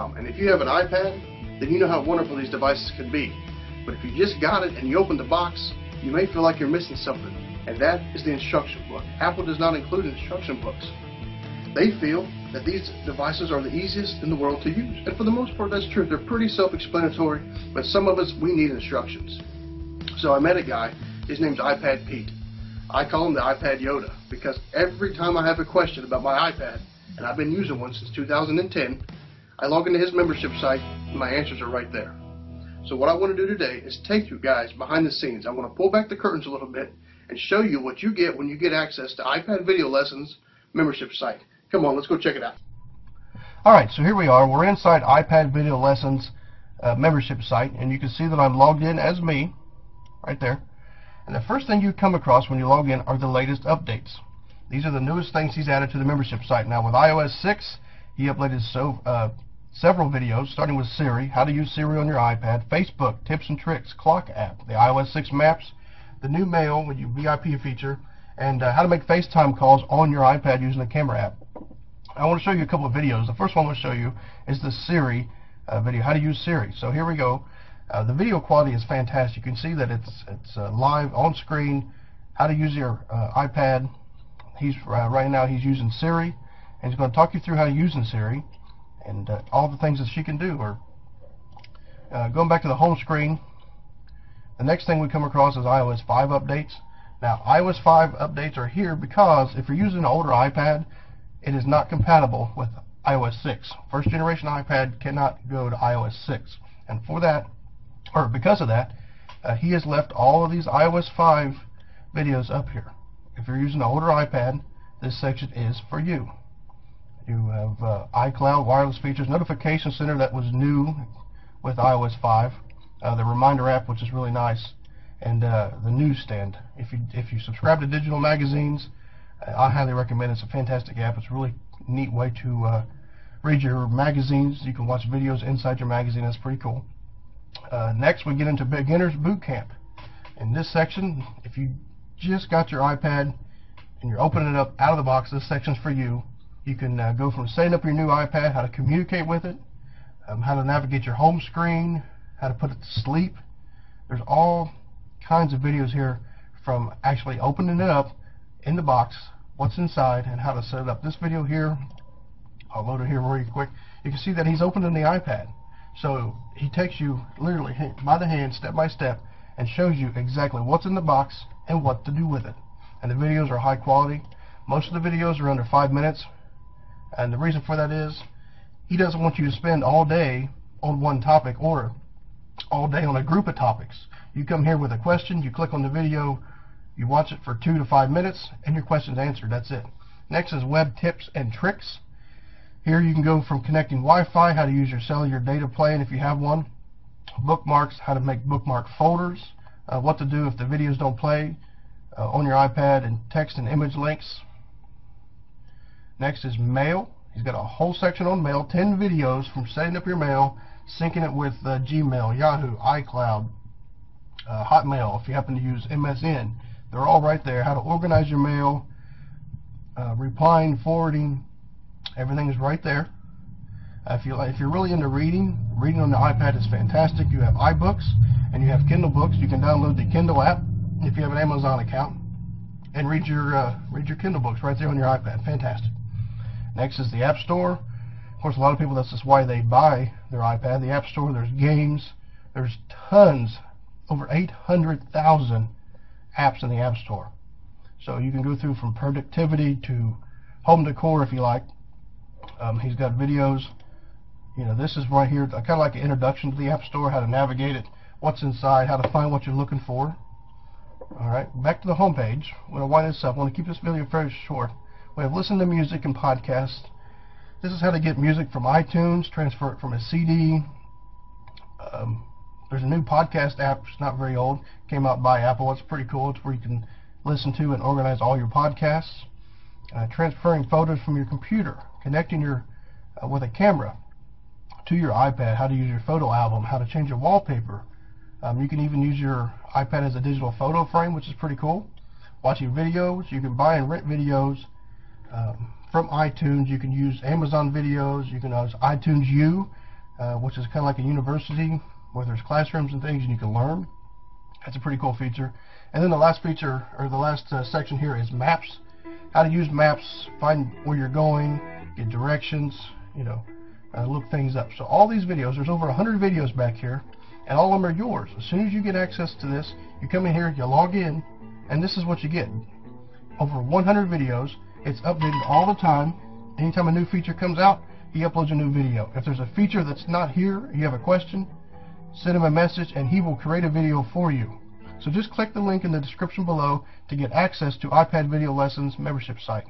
Um, and if you have an iPad, then you know how wonderful these devices can be. But if you just got it and you open the box, you may feel like you're missing something. And that is the instruction book. Apple does not include instruction books. They feel that these devices are the easiest in the world to use. And for the most part, that's true. They're pretty self-explanatory, but some of us, we need instructions. So I met a guy, his name's iPad Pete. I call him the iPad Yoda because every time I have a question about my iPad, and I've been using one since 2010, I log into his membership site and my answers are right there. So what I want to do today is take you guys behind the scenes. I want to pull back the curtains a little bit and show you what you get when you get access to iPad Video Lessons membership site. Come on, let's go check it out. Alright, so here we are. We're inside iPad Video Lessons uh, membership site and you can see that I'm logged in as me right there. And the first thing you come across when you log in are the latest updates. These are the newest things he's added to the membership site. Now with iOS 6, he uploaded so uh, several videos, starting with Siri, how to use Siri on your iPad, Facebook, tips and tricks, clock app, the iOS 6 maps, the new mail with your VIP feature, and uh, how to make FaceTime calls on your iPad using the camera app. I want to show you a couple of videos. The first one I want to show you is the Siri uh, video, how to use Siri. So here we go. Uh, the video quality is fantastic. You can see that it's it's uh, live on screen. How to use your uh, iPad. He's uh, right now he's using Siri, and he's going to talk you through how to use Siri and uh, all the things that she can do. Or uh, going back to the home screen, the next thing we come across is iOS 5 updates. Now iOS 5 updates are here because if you're using an older iPad, it is not compatible with iOS 6. First generation iPad cannot go to iOS 6, and for that or because of that, uh, he has left all of these iOS 5 videos up here. If you're using an older iPad, this section is for you. Have uh, iCloud, wireless features, notification center that was new with iOS 5, uh, the reminder app, which is really nice, and uh, the newsstand. If you if you subscribe to digital magazines, uh, I highly recommend it. It's a fantastic app. It's a really neat way to uh, read your magazines. You can watch videos inside your magazine. That's pretty cool. Uh, next, we get into Beginner's Boot Camp. In this section, if you just got your iPad and you're opening it up out of the box, this section's for you. You can uh, go from setting up your new iPad, how to communicate with it, um, how to navigate your home screen, how to put it to sleep. There's all kinds of videos here from actually opening it up in the box, what's inside, and how to set it up. This video here, I'll load it here really quick. You can see that he's opening the iPad. So he takes you literally by the hand, step by step, and shows you exactly what's in the box and what to do with it. And the videos are high quality. Most of the videos are under five minutes. And the reason for that is he doesn't want you to spend all day on one topic or all day on a group of topics. You come here with a question, you click on the video, you watch it for two to five minutes, and your question's answered. That's it. Next is web tips and tricks. Here you can go from connecting Wi-Fi, how to use your cellular data plan if you have one, bookmarks, how to make bookmark folders, uh, what to do if the videos don't play uh, on your iPad, and text and image links. Next is mail. He's got a whole section on mail, 10 videos from setting up your mail, syncing it with uh, Gmail, Yahoo, iCloud, uh, Hotmail, if you happen to use MSN. They're all right there. How to organize your mail, uh, replying, forwarding, Everything is right there. Uh, if, you, if you're really into reading, reading on the iPad is fantastic. You have iBooks and you have Kindle books. You can download the Kindle app if you have an Amazon account and read your uh, read your Kindle books right there on your iPad. Fantastic. Next is the App Store. Of course, a lot of people that's just why they buy their iPad. The App Store. There's games. There's tons, over 800,000 apps in the App Store. So you can go through from productivity to home decor if you like. Um, he's got videos. You know, this is right here, kind of like an introduction to the App Store, how to navigate it, what's inside, how to find what you're looking for. All right, back to the home page. I'm going to wind this up. I want to keep this video fairly short. We have listen to music and podcast. This is how to get music from iTunes, transfer it from a CD. Um, there's a new podcast app, it's not very old, came out by Apple. It's pretty cool. It's where you can listen to and organize all your podcasts. Uh, transferring photos from your computer connecting your uh, with a camera to your iPad, how to use your photo album, how to change your wallpaper. Um, you can even use your iPad as a digital photo frame, which is pretty cool. Watching videos, you can buy and rent videos um, from iTunes. You can use Amazon videos. You can use iTunes U, uh, which is kind of like a university where there's classrooms and things and you can learn. That's a pretty cool feature. And then the last feature, or the last uh, section here is maps. How to use maps, find where you're going, get directions, you know, uh, look things up. So all these videos, there's over 100 videos back here, and all of them are yours. As soon as you get access to this, you come in here, you log in, and this is what you get. Over 100 videos. It's updated all the time. Anytime a new feature comes out, he uploads a new video. If there's a feature that's not here, you have a question, send him a message, and he will create a video for you. So just click the link in the description below to get access to iPad Video Lessons membership site.